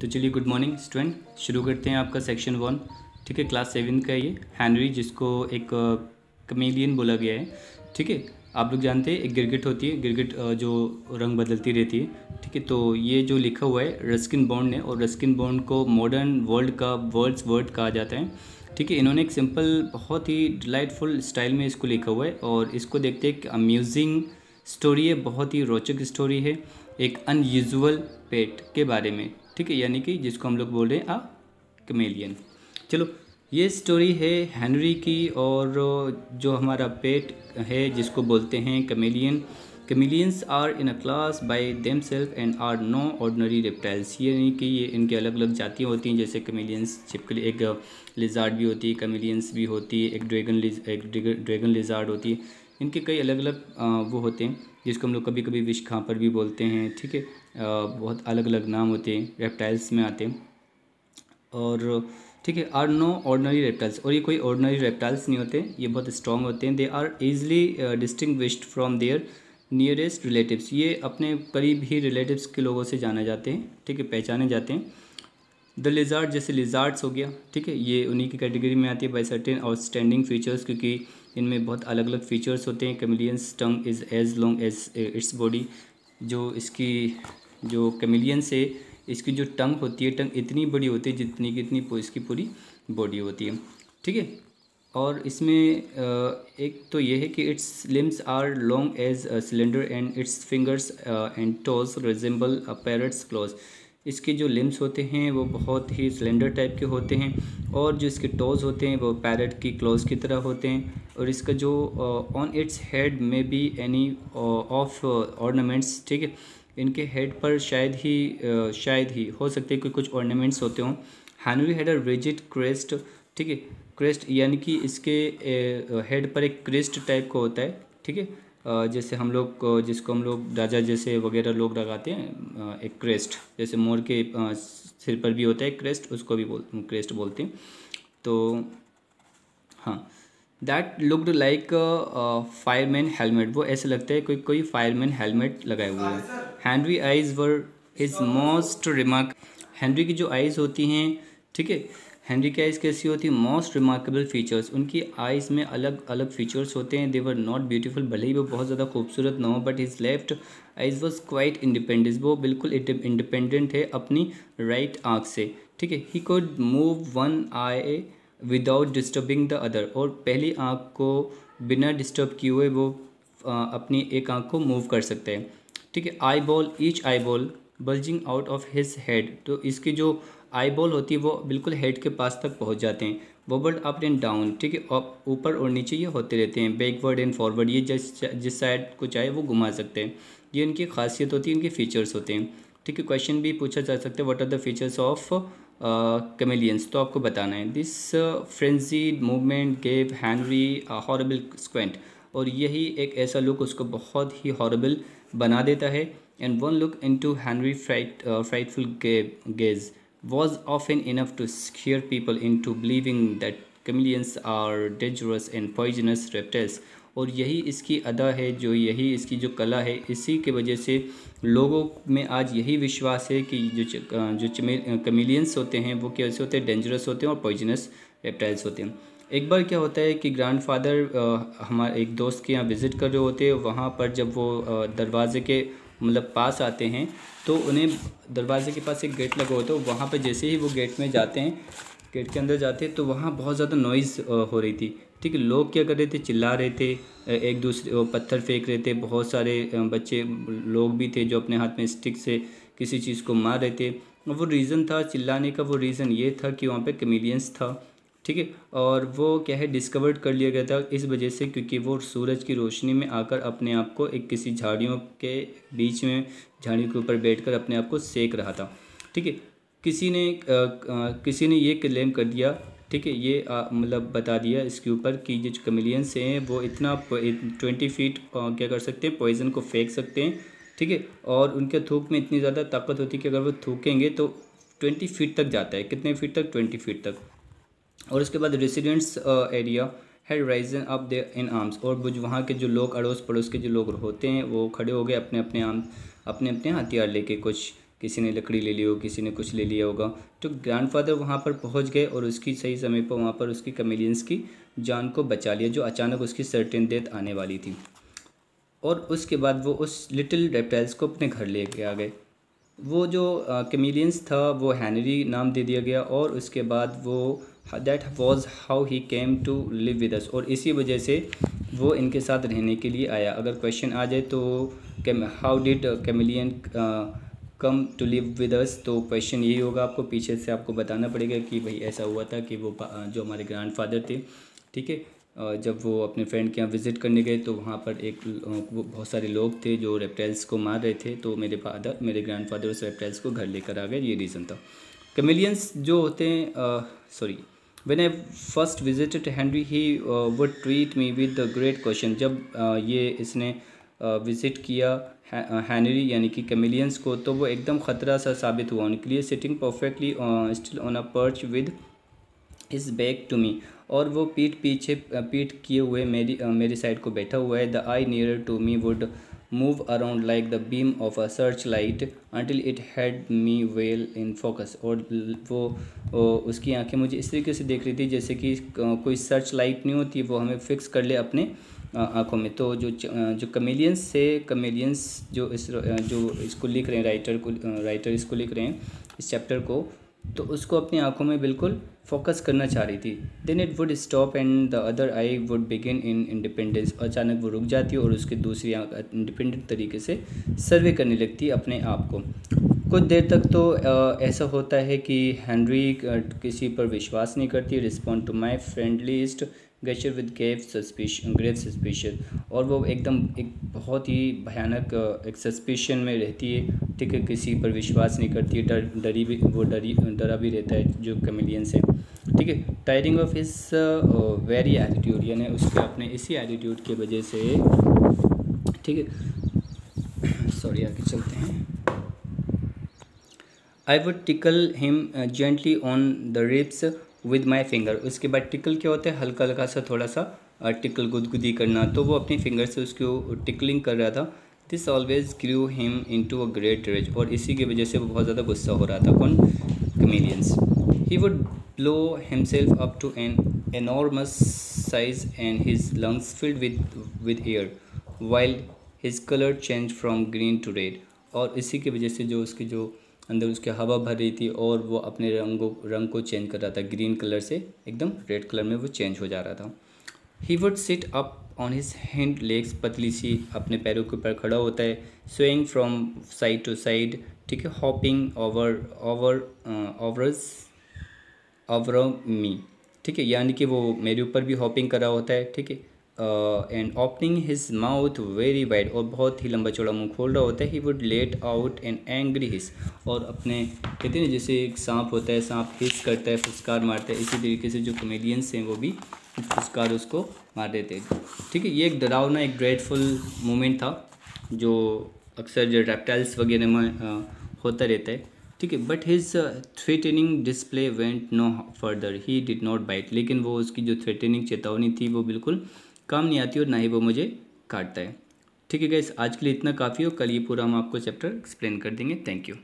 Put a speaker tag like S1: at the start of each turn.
S1: तो चलिए good morning student शुरू करते हैं आपका सेक्शन वन ठीक है क्लास सेवन का ये हैनरी जिसको एक कमेलियन बोला गया है. ठीक है, आप लोग जानते हैं, एक गिरगिट होती है, गिरगिट जो रंग बदलती रहती है. ठीक है तो ये जो लिखा हुआ है रस्किन बॉन्ड ने, और रस्किन बॉन्ड को मॉडर्न वर्ल्ड का वर्ल्ड्स वर्ड कहा जाता है. ठीक है, इन्होंने एक सिंपल बहुत ही डिलाइटफुल स्टाइल में इसको लिखा हुआ है, और इसको देखते एक अम्यूजिंग स्टोरी है, बहुत ही रोचक स्टोरी है, एक अनयूजल पेट के बारे में. ठीक है, यानी कि जिसको हम लोग बोल रहे हैं आ कमेलियन चलो, ये स्टोरी है हैनरी की और जो हमारा पेट है जिसको बोलते हैं chameleon chameleons are in a class by them self and are no ordinary reptiles ये नहीं कि ये इनके अलग अलग जातियाँ होती हैं, जैसे कमेलियंस चिपकली एक लिजार्ड भी होती है कमेलियंस भी होती है, एक ड्रैगन एक ड्रैगन लिजार्ड होती है। इनके कई अलग अलग वो होते हैं, जिसको हम लोग कभी कभी विश खापर भी बोलते हैं, ठीक है? बहुत अलग अलग नाम होते हैं रेप्टाइल्स में आते हैं। और, ठीक है आर नो ऑर्डनरी रेप्टाइल्स और ये कोई ऑर्डनरी रेप्टाइल्स नहीं होते, ये बहुत स्ट्रॉन्ग होते हैं। They are easily distinguished from their nearest relatives ये अपने करीब ही रिलेटिव्स के लोगों से जाने जाते हैं, ठीक है, पहचाने जाते हैं। द लिजार्ड जैसे लिजार्ड्स हो गया, ठीक है, ये उन्हीं की कैटेगरी में आती है बाई सर्टेन आउटस्टैंडिंग फीचर्स क्योंकि इनमें बहुत अलग अलग फीचर्स होते हैं। Chameleon's tongue is as long as its body जो इसकी, जो कमिलियन है इसकी जो टंग होती है टंग इतनी बड़ी होती है जितनी कि इतनी इसकी पूरी बॉडी होती है, ठीक है? और इसमें एक तो ये है कि its limbs are long as cylinder and its fingers and toes resemble parrots claws इसके जो लिम्स होते हैं वो बहुत ही सिलेंडर टाइप के होते हैं और जो इसके टोज़ होते हैं वो पैरट की क्लोज की तरह होते हैं और इसका जो on its head may be any of ornaments ठीक है? इनके हेड पर शायद ही uh, शायद ही हो सकते हैं कि कुछ ऑर्नामेंट्स होते हों। हैनरी हेड अ क्रेस्ट ठीक है? क्रेस्ट यानी कि इसके हेड uh, पर एक क्रेस्ट टाइप का होता है ठीक है? जैसे हम लोग जिसको हम लोग राजा जैसे वगैरह लोग लगाते हैं एक क्रेस्ट जैसे मोर के सिर पर भी होता है क्रेस्ट उसको भी बोल क्रेस्ट बोलते हैं। तो हाँ that looked like fireman helmet वो ऐसे लगता है कोई कोई फायरमैन हेलमेट लगाए हुए हैं। Henry eyes were his most remark Henry की जो आइज़ होती हैं, ठीक है हेनरी की आइज़ कैसी होती मोस्ट रिमार्केबल फीचर्स उनकी आइज़ में अलग अलग फीचर्स होते हैं. दे वर नॉट ब्यूटीफुल भले ही वो बहुत ज़्यादा खूबसूरत ना हो but is left eyes was quite independence वो बिल्कुल इंडिपेंडेंट है अपनी राइट right आँख से. ठीक है? He could move one eye without disturbing the other और पहली आँख को बिना डिस्टर्ब किए हुए वो आ, अपनी एक आँख को मूव कर सकते हैं. ठीक है? Eyeball each eyeball bulging out of his head तो इसकी जो आई बॉल होती है, वो बिल्कुल हेड के पास तक पहुँच जाते हैं। वोबल्ड अप एंड डाउन ठीक है? ऊपर और नीचे ये होते रहते हैं। बैकवर्ड एंड फॉरवर्ड ये जिस जिस साइड को चाहे वो घुमा सकते हैं। ये इनकी खासियत होती है इनके फीचर्स होते हैं। ठीक है? क्वेश्चन भी पूछा जा सकता है what are the features of chameleons तो आपको बताना है। This frenzied movement gave Henry horrible squint और यही एक ऐसा लुक उसको बहुत ही हॉरेबल बना देता है। And one look into Henry fright frightful gaze was often enough to scare people into believing that chameleons are dangerous and poisonous reptiles. और यही इसकी अदा है जो, यही इसकी जो कला है, इसी के वजह से लोगों में आज यही विश्वास है कि जो जो कमीलियंस होते हैं, वो कैसे होते हैं डेंजरस होते हैं और पॉइजनस रेप्टाइल्स होते हैं। एक बार क्या होता है कि ग्रैंडफादर हमारे एक दोस्त के यहाँ विज़िट कर रहे होते हैं, वहाँ पर जब वो दरवाजे के मतलब पास आते हैं तो उन्हें दरवाजे के पास एक गेट लगा होता है वहाँ पर जैसे ही वो गेट में जाते हैं गेट के अंदर जाते तो वहाँ बहुत ज़्यादा नॉइज़ हो रही थी। ठीक है, लोग क्या कर रहे थे, चिल्ला रहे थे एक दूसरे पत्थर फेंक रहे थे, बहुत सारे बच्चे, लोग भी थे जो अपने हाथ में स्टिक से किसी चीज़ को मार रहे थे। वो रीज़न था, चिल्लाने का वो रीज़न ये था कि वहाँ पे कमेडियंस था। ठीक है? और वो क्या है डिस्कवर्ड कर लिया गया था इस वजह से क्योंकि वो सूरज की रोशनी में आकर अपने आप को एक किसी झाड़ियों के बीच में झाड़ियों के ऊपर बैठकर अपने आप को सेक रहा था। ठीक है? किसी ने आ, आ, किसी ने ये क्लेम कर दिया ठीक है? ये मतलब बता दिया इसके ऊपर कि जो कमिलियंस हैं वो इतना ट्वेंटी फीट आ, क्या कर सकते हैं पॉइज़न को फेंक सकते हैं ठीक है? और उनके थूक में इतनी ज़्यादा ताकत होती है कि अगर वो थूकेंगे तो ट्वेंटी फीट तक जाता है। कितने फीट तक? ट्वेंटी फीट तक। और उसके बाद residents area had risen up they in arms और वहाँ के जो लोग अड़ोस पड़ोस के जो लोग होते हैं, वो खड़े हो गए अपने अपने आर्म अपने अपने हथियार लेके। कुछ किसी ने लकड़ी ले ली हो किसी ने कुछ ले लिया होगा। तो ग्रैंडफादर वहाँ पर पहुँच गए और उसकी सही समय पर वहाँ पर उसकी कमेलियंस की जान को बचा लिया, जो अचानक उसकी सर्टेन डेथ आने वाली थी। और उसके बाद वो उस लिटिल रेप्टाइल्स को अपने घर ले के आ गए। वो जो कमेलियंस था, वो हैनरी नाम दे दिया गया और उसके बाद वो that was how he came to live with us और इसी वजह से वो इनके साथ रहने के लिए आया। अगर क्वेश्चन आ जाए तो how did chameleon come to live with us तो क्वेश्चन यही होगा आपको। पीछे से आपको बताना पड़ेगा कि भाई ऐसा हुआ था कि वो जो हमारे ग्रैंड फादर थे, ठीक है? जब वो अपने फ्रेंड के यहाँ विज़िट करने गए तो वहाँ पर एक बहुत सारे लोग थे जो रेप्टाइल्स को मार रहे थे। तो मेरे फादर मेरे ग्रैंडफादर उस रेप्टाइल्स को घर लेकर आ गए। ये रीज़न था। कमेलियंस जो होते हैं sorry when I first visited Henry he would treat me with great question जब uh, ये इसने विज़िट uh, किया हैनरी यानी कि कमेलियंस को तो वो एकदम ख़तरा सा साबित हुआ उनके लिए sitting perfectly still on a perch with is back to me और वो पीठ पीछे पीठ किए हुए मेरी मेरी साइड को बैठा हुआ है. The eye near to me would around like the beam of a search light until it had me well in focus और वो, वो उसकी आँखें मुझे इस तरीके से देख रही थी जैसे कि कोई सर्च लाइट नहीं होती वो हमें फिक्स कर ले अपने आँखों में। तो जो जो कमेलियंस से कमेलियंस जो इस जो इसको लिख रहे हैं राइटर को राइटर इसको लिख रहे हैं इस चैप्टर को तो उसको अपनी आँखों में बिल्कुल फोकस करना चाह रही थी। Then it would stop and the other eye would begin in independence अचानक वो रुक जाती है और उसकी दूसरी आँख इंडिपेंडेंट तरीके से सर्वे करने लगती अपने आप को। कुछ देर तक तो ऐसा होता है कि हैंनरी किसी पर विश्वास नहीं करती respond to my friendliest gesture with grave suspicion grave suspicion और वो एकदम एक बहुत ही भयानक, एक सस्पिशन में रहती है, ठीक है, किसी पर विश्वास नहीं करती है, डर, डरी भी, वो डरी, डरा भी रहता है जो कमेलियन से, ठीक है। टायरिंग ऑफ़ इस वेरी एटीट्यूड यानी उसके अपने इसी एटीट्यूड की वजह से, ठीक है। सॉरी आगे चलते हैं। I would tickle him gently on the ribs with my finger उसके बाद टिकल क्या होता है? हल्का हल्का सा थोड़ा सा टिकल गुदगुदी करना। तो वो अपनी फिंगर से उसको टिकलिंग कर रहा था। This always grew him into a great rage और इसी की वजह से वो बहुत ज़्यादा गुस्सा हो रहा था कौन chameleons he would blow himself up to an enormous size and his lungs filled with with air while his colour change from green to red और इसी की वजह से जो उसकी जो अंदर उसके हवा भर रही थी और वो अपने रंगों, रंग को चेंज कर रहा था। ग्रीन कलर से एकदम रेड कलर में वो चेंज हो जा रहा था। He would sit up on his hand legs पतली सी अपने पैरों के ऊपर खड़ा होता है swaying from side to side ठीक है? Hopping over over overs over me ठीक है? यानी कि वो मेरे ऊपर भी हॉपिंग कर रहा होता है, ठीक है? And opening his mouth very wide और बहुत ही लंबा चौड़ा मुँह खोल रहा होता है. He would let out an angry hiss और अपने, कहते हैं जैसे एक सांप होता है, सांप हिस करता है, फुस्कार मारता है, इसी तरीके से जो कमेडियंस हैं वो भी फुस्कार उसको मार देते हैं। ठीक है, ये एक डरावना, एक ड्रेडफुल मोमेंट था, जो अक्सर जो रेप्टाइल्स वगैरह में होता रहता है। ठीक है but his threatening display went no further he did not bite लेकिन वो उसकी जो थ्रेटनिंग चेतावनी थी, वो बिल्कुल काम नहीं आती और ना ही वो मुझे काटता है। ठीक है गैस आज के लिए इतना काफ़ी हो। कल ये पूरा हम आपको चैप्टर एक्सप्लेन कर देंगे। Thank you